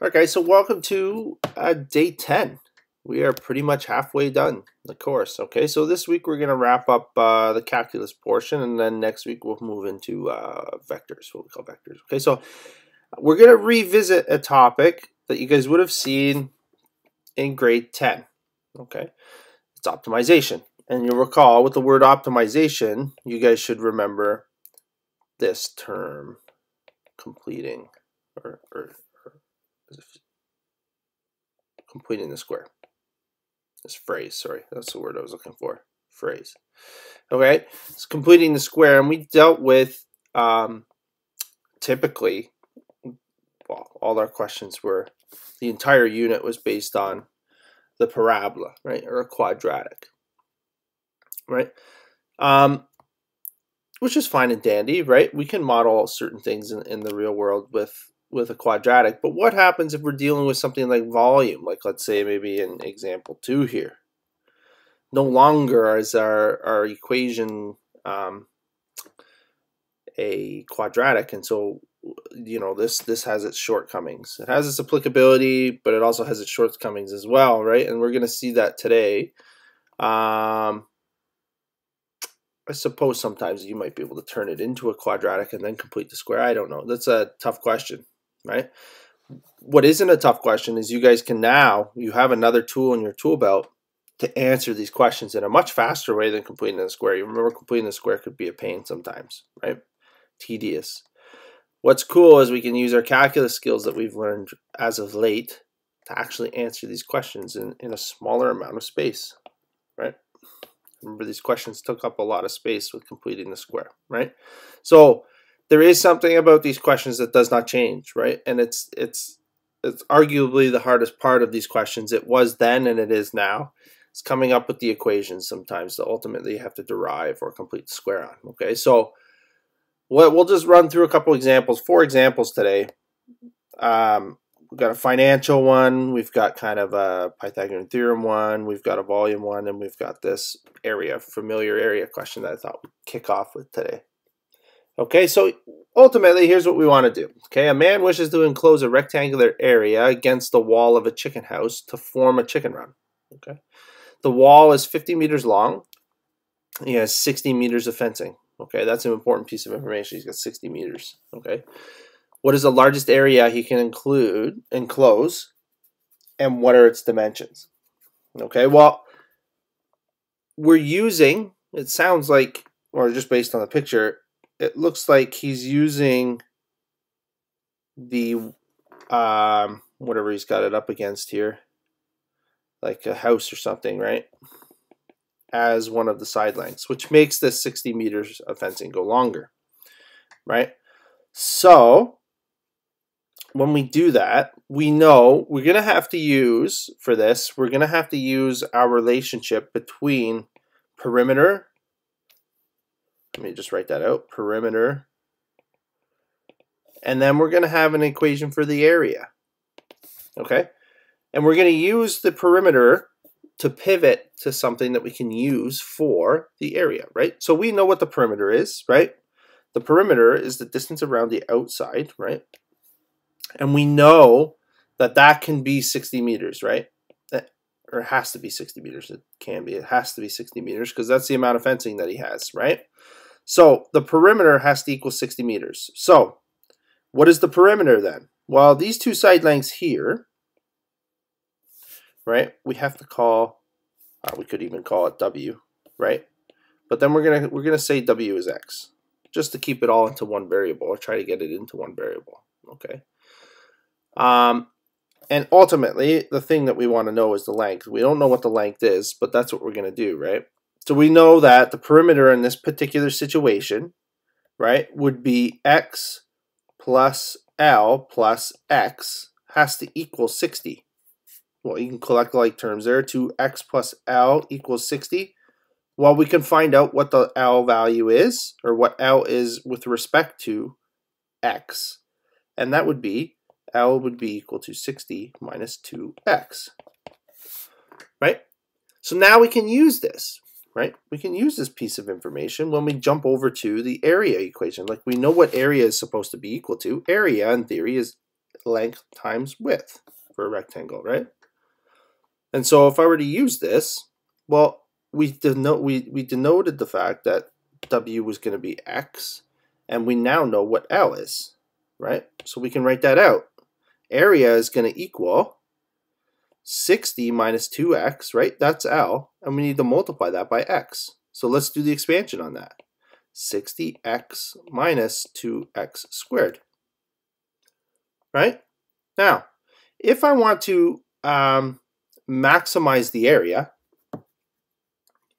Okay, so welcome to uh, day 10. We are pretty much halfway done the course. Okay, so this week we're going to wrap up uh, the calculus portion, and then next week we'll move into uh, vectors, what we call vectors. Okay, so we're going to revisit a topic that you guys would have seen in grade 10. Okay, it's optimization. And you'll recall with the word optimization, you guys should remember this term completing or, or completing the square. This phrase, sorry, that's the word I was looking for. Phrase. Okay, it's completing the square, and we dealt with um, typically, well, all our questions were the entire unit was based on the parabola, right, or a quadratic, right? Um, which is fine and dandy, right? We can model certain things in, in the real world with with a quadratic, but what happens if we're dealing with something like volume, like let's say maybe in example two here? No longer is our, our equation um, a quadratic, and so you know this this has its shortcomings. It has its applicability, but it also has its shortcomings as well, right? And we're going to see that today. Um, I suppose sometimes you might be able to turn it into a quadratic and then complete the square. I don't know. That's a tough question, right? What isn't a tough question is you guys can now, you have another tool in your tool belt to answer these questions in a much faster way than completing the square. You remember completing the square could be a pain sometimes, right? Tedious. What's cool is we can use our calculus skills that we've learned as of late to actually answer these questions in, in a smaller amount of space, right? Remember, these questions took up a lot of space with completing the square, right? So there is something about these questions that does not change, right? And it's it's it's arguably the hardest part of these questions. It was then and it is now. It's coming up with the equations sometimes that ultimately you have to derive or complete the square on. Okay, so what we'll just run through a couple examples, four examples today. Um, we've got a financial one, we've got kind of a Pythagorean theorem one, we've got a volume one, and we've got this area, familiar area question that I thought we'd kick off with today. Okay, so ultimately, here's what we want to do. Okay, a man wishes to enclose a rectangular area against the wall of a chicken house to form a chicken run. Okay, the wall is 50 meters long. He has 60 meters of fencing. Okay, that's an important piece of information. He's got 60 meters. Okay, what is the largest area he can include enclose and what are its dimensions okay well we're using it sounds like or just based on the picture it looks like he's using the um whatever he's got it up against here like a house or something right? As one of the side lengths which makes this 60 meters of fencing go longer right? So when we do that, we know we're going to have to use, for this, we're going to have to use our relationship between perimeter, let me just write that out, perimeter, and then we're going to have an equation for the area, okay? And we're going to use the perimeter to pivot to something that we can use for the area, right? So we know what the perimeter is, right? The perimeter is the distance around the outside, right? And we know that that can be 60 meters, right? Or it has to be 60 meters. It can be. It has to be 60 meters because that's the amount of fencing that he has, right? So the perimeter has to equal 60 meters. So what is the perimeter then? Well, these two side lengths here, right? We have to call, uh, we could even call it W, right? But then we're gonna we're gonna say W is X, just to keep it all into one variable, or try to get it into one variable, okay? Um, and ultimately, the thing that we want to know is the length. We don't know what the length is, but that's what we're going to do, right? So we know that the perimeter in this particular situation, right, would be x plus L plus x has to equal 60. Well, you can collect like terms there. 2x plus L equals 60. Well, we can find out what the L value is, or what L is with respect to x. And that would be L would be equal to 60 minus 2x, right? So now we can use this, right? We can use this piece of information when we jump over to the area equation. Like we know what area is supposed to be equal to. Area, in theory, is length times width for a rectangle, right? And so if I were to use this, well, we denote we, we denoted the fact that W was going to be X, and we now know what L is, right? So we can write that out. Area is going to equal 60 minus 2x, right? That's L, and we need to multiply that by x. So let's do the expansion on that. 60x minus 2x squared, right? Now, if I want to um, maximize the area,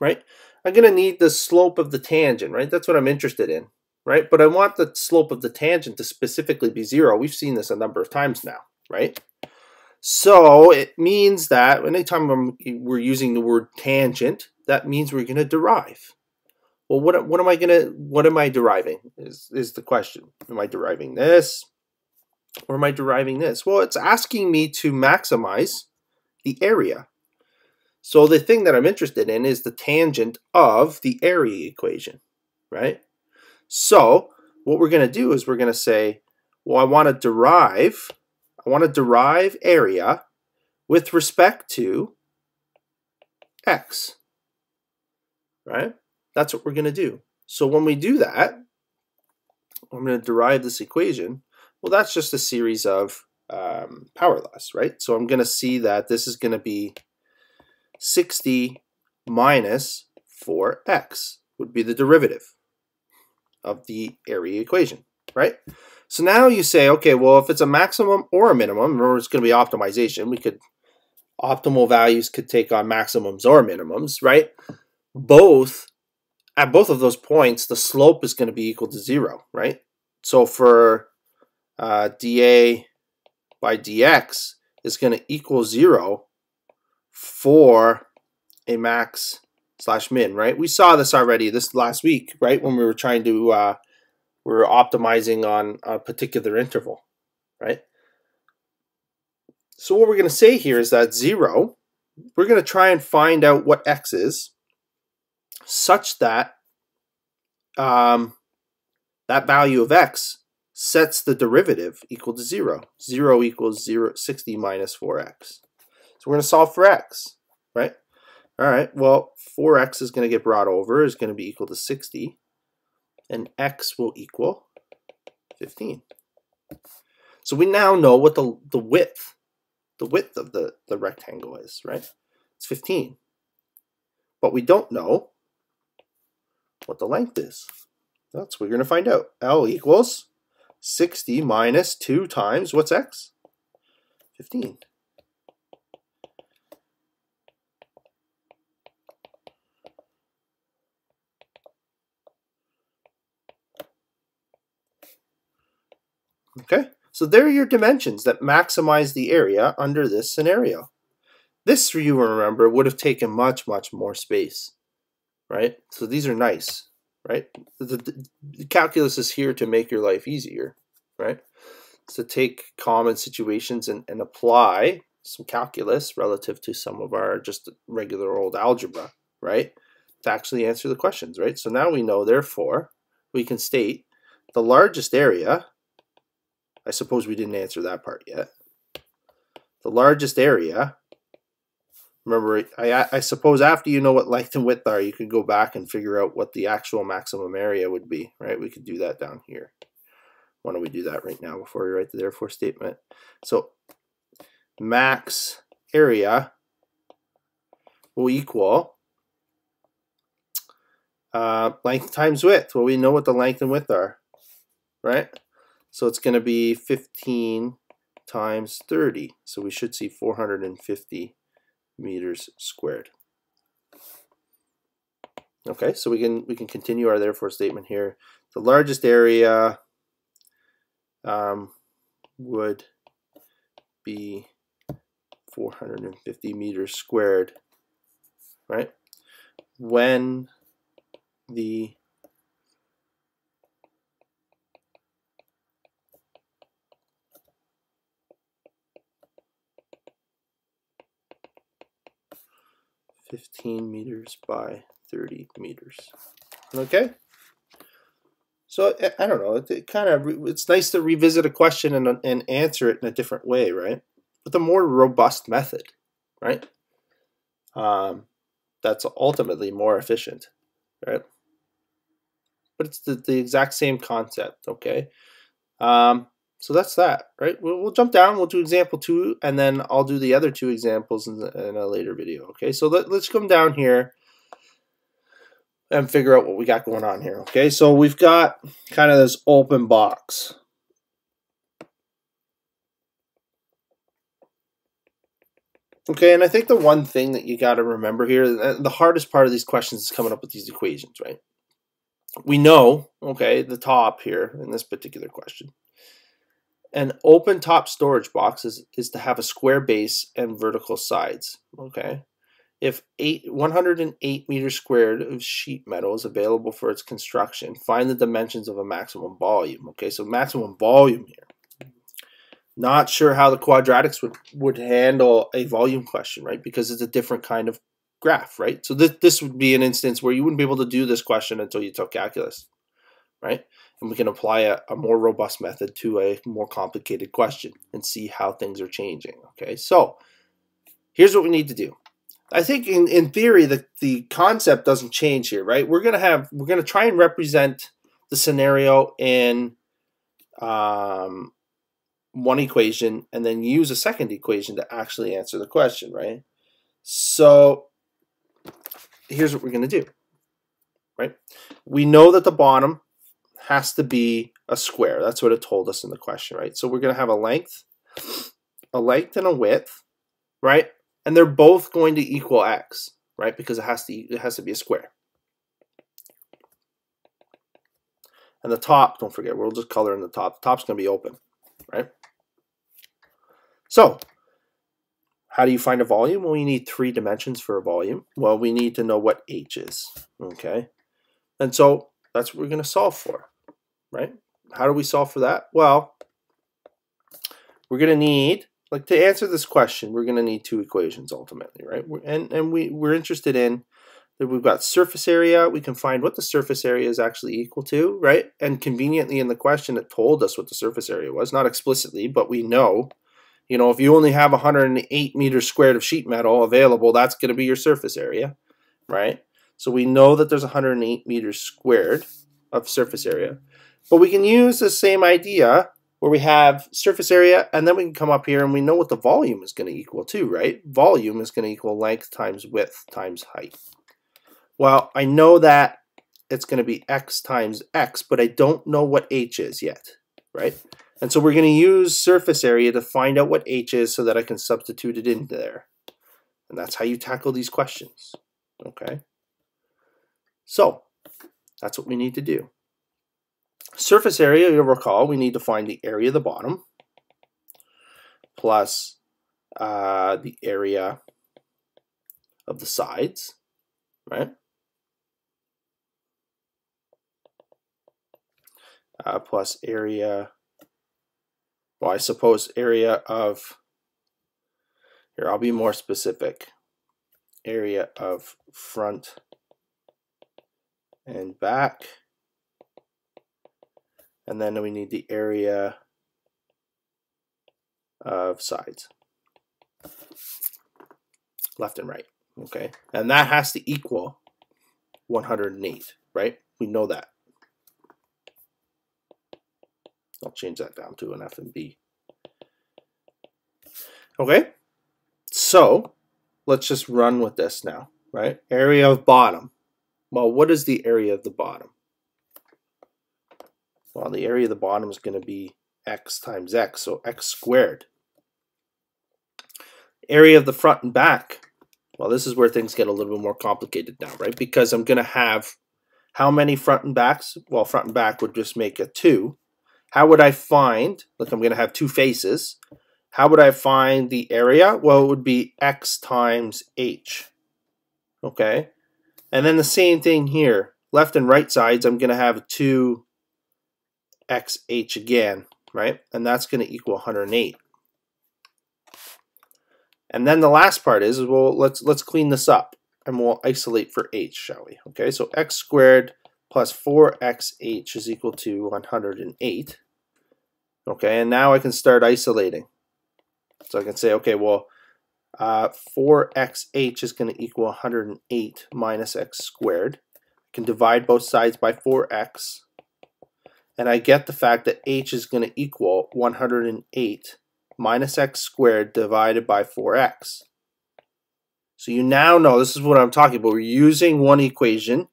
right, I'm going to need the slope of the tangent, right? That's what I'm interested in, right? But I want the slope of the tangent to specifically be zero. We've seen this a number of times now, right? So it means that anytime we're using the word tangent, that means we're going to derive. Well, what, what am I going to, what am I deriving is, is the question. Am I deriving this or am I deriving this? Well, it's asking me to maximize the area. So the thing that I'm interested in is the tangent of the area equation, right? So what we're going to do is we're going to say, well, I want to derive, I want to derive area with respect to x, right? That's what we're going to do. So when we do that, I'm going to derive this equation. Well, that's just a series of um, power laws, right? So I'm going to see that this is going to be 60 minus 4x would be the derivative of the area equation, right? So now you say, okay, well, if it's a maximum or a minimum, remember it's going to be optimization. We could, optimal values could take on maximums or minimums, right? Both, at both of those points, the slope is going to be equal to zero, right? So for uh, dA by dx is going to equal zero for a max slash min, right? We saw this already this last week, right? When we were trying to, uh, we were optimizing on a particular interval, right? So what we're going to say here is that zero, we're going to try and find out what x is such that um, that value of x sets the derivative equal to 0. 0 equals 0, 60 minus 4x. So we're going to solve for x, right? All right, well, 4x is going to get brought over, is going to be equal to 60, and x will equal 15. So we now know what the, the width, the width of the, the rectangle is, right? It's 15. But we don't know what the length is. That's what we're going to find out. L equals 60 minus 2 times, what's x? 15. Okay, so there are your dimensions that maximize the area under this scenario. This, you remember, would have taken much, much more space, right? So these are nice, right? The, the, the calculus is here to make your life easier, right? to take common situations and, and apply some calculus relative to some of our just regular old algebra, right? To actually answer the questions, right? So now we know, therefore, we can state the largest area I suppose we didn't answer that part yet. The largest area, remember, I, I suppose after you know what length and width are, you could go back and figure out what the actual maximum area would be, right? We could do that down here. Why don't we do that right now before we write the therefore statement? So max area will equal uh, length times width. Well, we know what the length and width are, right? So it's going to be 15 times 30. So we should see 450 meters squared. Okay, so we can we can continue our therefore statement here. The largest area um, would be 450 meters squared, right? When the Fifteen meters by thirty meters. Okay. So I don't know. It, it kind of it's nice to revisit a question and and answer it in a different way, right? With a more robust method, right? Um, that's ultimately more efficient, right? But it's the, the exact same concept, okay? Um, so that's that, right? We'll, we'll, jump down, we'll do example two, and then I'll do the other two examples in, the, in a later video, okay? So let, let's come down here and figure out what we got going on here, okay? So we've got kind of this open box, Okay, and I think the one thing that you got to remember here, uh, the hardest part of these questions is coming up with these equations, right? We know, okay, the top here in this particular question. An open top storage box is, is to have a square base and vertical sides, okay? If eight, 108 meters squared of sheet metal is available for its construction, find the dimensions of a maximum volume, okay? So maximum volume here. Not sure how the quadratics would, would handle a volume question, right? Because it's a different kind of graph, right? So this, this would be an instance where you wouldn't be able to do this question until you took calculus, right? And we can apply a, a more robust method to a more complicated question and see how things are changing, okay? So here's what we need to do. I think in, in theory, the, the concept doesn't change here, right? We're to have, we're to try and represent the scenario in um, one equation and then use a second equation to actually answer the question, right? So here's what we're to do, right? We know that the bottom has to be a square. That's what it told us in the question, right? So we're going to have a length, a length and a width, right? And they're both going to equal x, right? Because it has to it has to be a square. And the top, don't forget, we'll just color in the top. The top's going to be open, right? So, how do you find a volume? Well, you need three dimensions for a volume. Well, we need to know what h is, okay? And so that's what we're going to solve for, right? How do we solve for that? Well, we're going to need, like to answer this question, we're going to need two equations ultimately, right? And, and we, we're interested in that we've got surface area. We can find what the surface area is actually equal to, right? And conveniently in the question, it told us what the surface area was, not explicitly, but we know you know, if you only have 108 meters squared of sheet metal available, that's going to be your surface area, right? So we know that there's 108 meters squared of surface area. But we can use the same idea where we have surface area and then we can come up here and we know what the volume is going to equal too, right? Volume is going to equal length times width times height. Well, I know that it's going to be x times x, but I don't know what h is yet, right? And so we're going to use surface area to find out what h is so that I can substitute it into there. And that's how you tackle these questions. Okay? So, that's what we need to do. Surface area, you'll recall, we need to find the area of the bottom plus uh, the area of the sides, right? Uh, plus area well, I suppose area of, here, I'll be more specific, area of front and back. And then we need the area of sides, left and right, okay? And that has to equal 108, right? We know that. I'll change that down to an F and B. Okay, so let's just run with this now, right? Area of bottom. Well, what is the area of the bottom? Well, the area of the bottom is going to be x times x, so x squared. Area of the front and back. Well, this is where things get a little bit more complicated now, right? Because I'm going to have how many front and backs? Well, front and back would just make a 2. How would I find, look, I'm going to have two faces. How would I find the area? Well, it would be x times h. Okay? And then the same thing here. Left and right sides, I'm going to have 2xh again, right? And that's going to equal 108. And then the last part is, well, let's let's clean this up and we'll isolate for h, shall we? Okay, so x squared plus 4xh is equal to 108. Okay, and now I can start isolating. So I can say, okay, well, uh, 4xh is going to equal 108 minus x squared. I can divide both sides by 4x. And I get the fact that h is going to equal 108 minus x squared divided by 4x. So you now know, this is what I'm talking about. We're using one equation.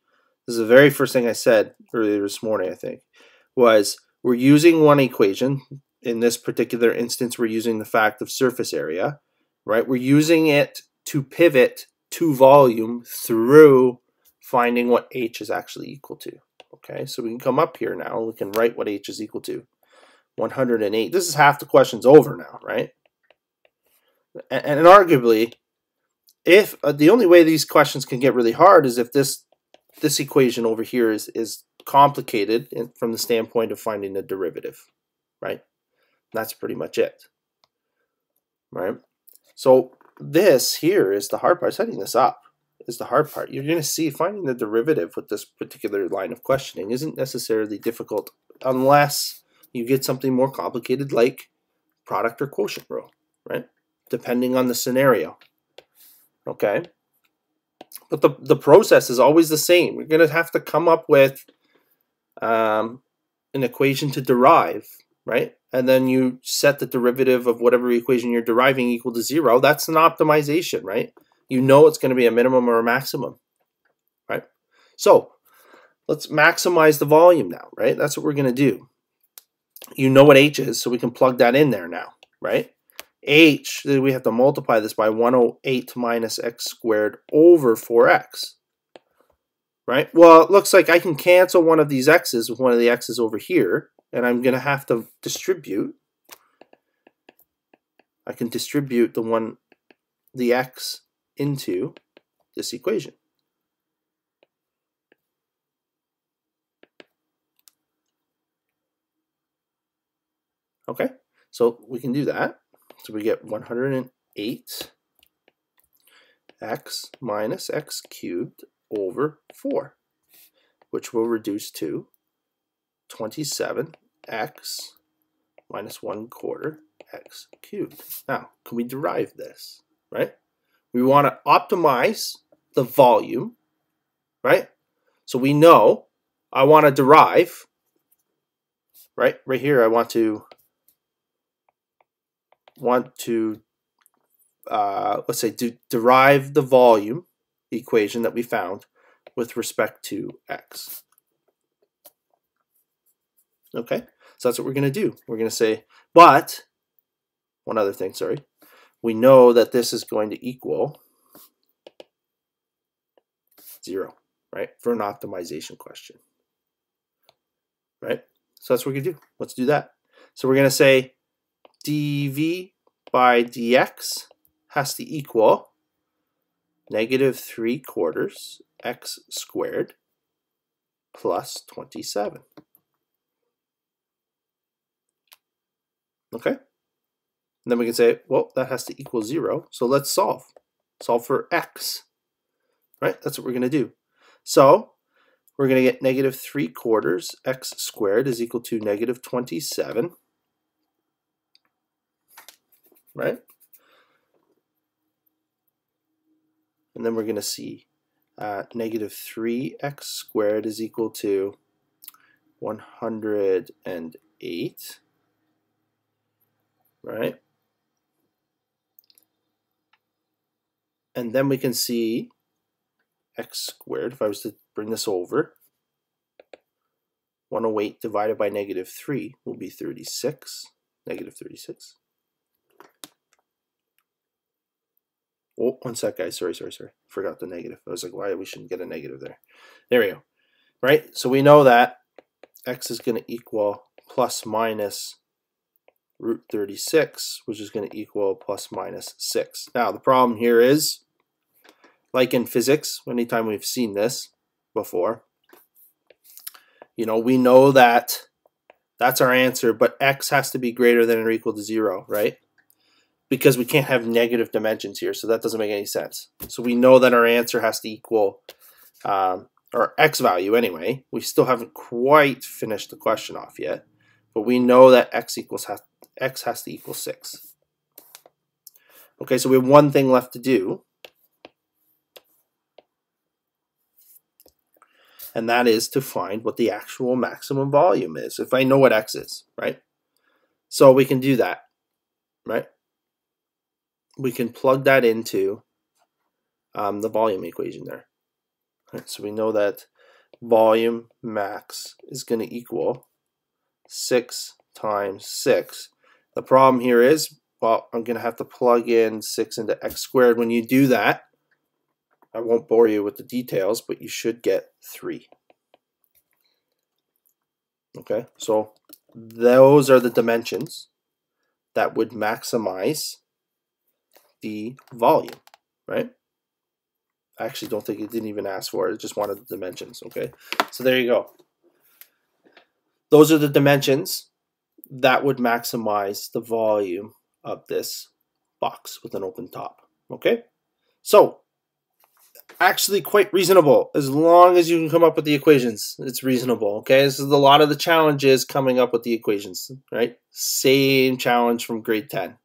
This is the very first thing I said earlier this morning, I think, was we're using one equation. In this particular instance, we're using the fact of surface area, right? We're using it to pivot to volume through finding what h is actually equal to. Okay, so we can come up here now we can write what h is equal to. 108. This is half the question's over now, right? And, and arguably, if uh, the only way these questions can get really hard is if this this equation over here is is complicated in, from the standpoint of finding the derivative, right? That's pretty much it, right? So this here is the hard part. Setting this up is the hard part. You're going to see finding the derivative with this particular line of questioning isn't necessarily difficult unless you get something more complicated like product or quotient rule, right? Depending on the scenario. Okay. But the, the process is always the same. You're going to have to come up with um, an equation to derive, right? And then you set the derivative of whatever equation you're deriving equal to zero. That's an optimization, right? You know it's going to be a minimum or a maximum, right? So let's maximize the volume now, right? That's what we're going to do. You know what h is, so we can plug that in there now, right? h, we have to multiply this by 108 minus x squared over 4x. Right? Well, it looks like I can cancel one of these x's with one of the x's over here, and I'm going to have to distribute. I can distribute the one, the x into this equation. Okay, so we can do that. So we get 108 x minus x cubed over 4, which will reduce to 27x minus 1 quarter x cubed. Now, can we derive this, right? We want to optimize the volume, right? So we know I want to derive, right? Right here, I want to want to, uh, let's say, do, derive the volume equation that we found with respect to x. Okay, so that's what we're going to do. We're going to say, but, one other thing, sorry, we know that this is going to equal 0, right, for an optimization question, right? So that's what going to do. Let's do that. So we're going to say dv by dx has to equal negative 3 quarters x squared plus 27. Okay? And then we can say, well, that has to equal 0, so let's solve. Solve for x. Right? That's what we're going to do. So, we're going to get negative 3 quarters x squared is equal to negative 27 right? And then we're going to see uh, negative 3x squared is equal to 108, right? And then we can see x squared, if I was to bring this over, 108 divided by negative 3 will be 36, negative 36. Oh, one sec, guys. Sorry, sorry, sorry. Forgot the negative. I was like, why we shouldn't get a negative there. There we go. Right? So we know that x is going to equal plus minus root 36, which is going to equal plus minus 6. Now, the problem here is, like in physics, anytime we've seen this before, you know, we know that that's our answer, but x has to be greater than or equal to 0, right? because we can't have negative dimensions here, so that doesn't make any sense. So we know that our answer has to equal um, x value anyway. We still haven't quite finished the question off yet, but we know that x equals has, x has to equal 6. Okay, so we have one thing left to do. And that is to find what the actual maximum volume is, if I know what x is, right? So we can do that, right? We can plug that into um, the volume equation there. Right, so we know that volume max is going to equal 6 times 6. The problem here is, well, I'm going to have to plug in 6 into x squared. When you do that, I won't bore you with the details, but you should get 3. Okay, so those are the dimensions that would maximize the volume, right? I actually don't think it didn't even ask for it. It just wanted the dimensions, okay? So there you go. Those are the dimensions that would maximize the volume of this box with an open top, okay? So, actually quite reasonable as long as you can come up with the equations. It's reasonable, okay? This is a lot of the challenges coming up with the equations, right? Same challenge from grade 10.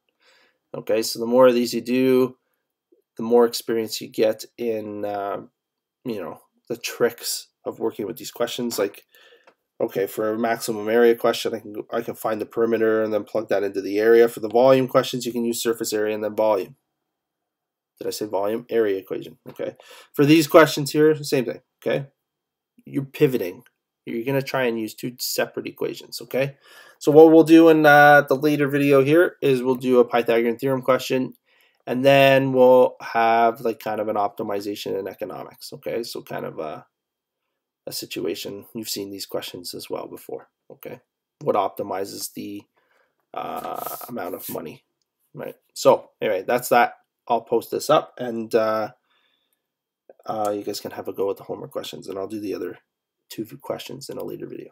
Okay, so the more of these you do, the more experience you get in, uh, you know, the tricks of working with these questions. Like, okay, for a maximum area question, I can I can find the perimeter and then plug that into the area. For the volume questions, you can use surface area and then volume. Did I say volume? Area equation. Okay. For these questions here, same thing. Okay. You're pivoting. You're going to try and use two separate equations. Okay. So what we'll do in uh, the later video here is we'll do a Pythagorean theorem question and then we'll have like kind of an optimization in economics okay so kind of a, a situation. You've seen these questions as well before okay? What optimizes the uh, amount of money right? So anyway that's that. I'll post this up and uh, uh, you guys can have a go at the homework questions and i'll do the other two questions in a later video